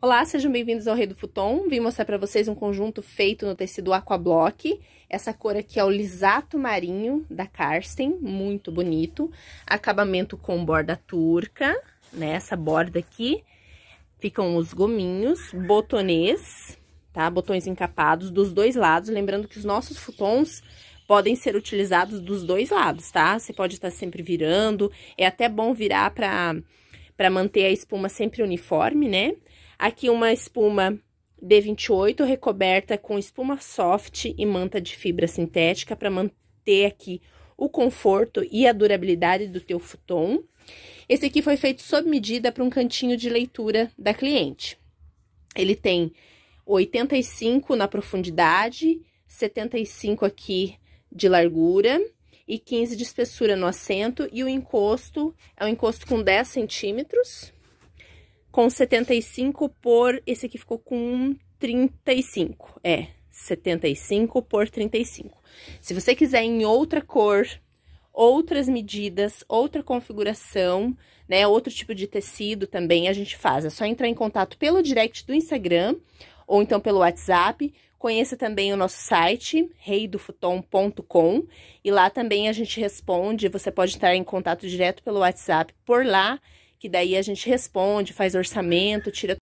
Olá, sejam bem-vindos ao Rei do Futon. Vim mostrar para vocês um conjunto feito no tecido Aquablock. Essa cor aqui é o lisato marinho da Karsten, muito bonito. Acabamento com borda turca, né? Essa borda aqui. Ficam os gominhos, botonês, tá? Botões encapados dos dois lados. Lembrando que os nossos futons podem ser utilizados dos dois lados, tá? Você pode estar sempre virando. É até bom virar para para manter a espuma sempre uniforme, né? Aqui uma espuma D28 recoberta com espuma soft e manta de fibra sintética para manter aqui o conforto e a durabilidade do teu futon. Esse aqui foi feito sob medida para um cantinho de leitura da cliente. Ele tem 85 na profundidade, 75 aqui de largura e 15 de espessura no assento e o encosto é um encosto com 10 centímetros com 75 por... Esse aqui ficou com 35, é, 75 por 35. Se você quiser em outra cor, outras medidas, outra configuração, né, outro tipo de tecido também a gente faz. É só entrar em contato pelo direct do Instagram ou então pelo WhatsApp. Conheça também o nosso site, reidofuton.com, e lá também a gente responde, você pode entrar em contato direto pelo WhatsApp por lá, que daí a gente responde, faz orçamento, tira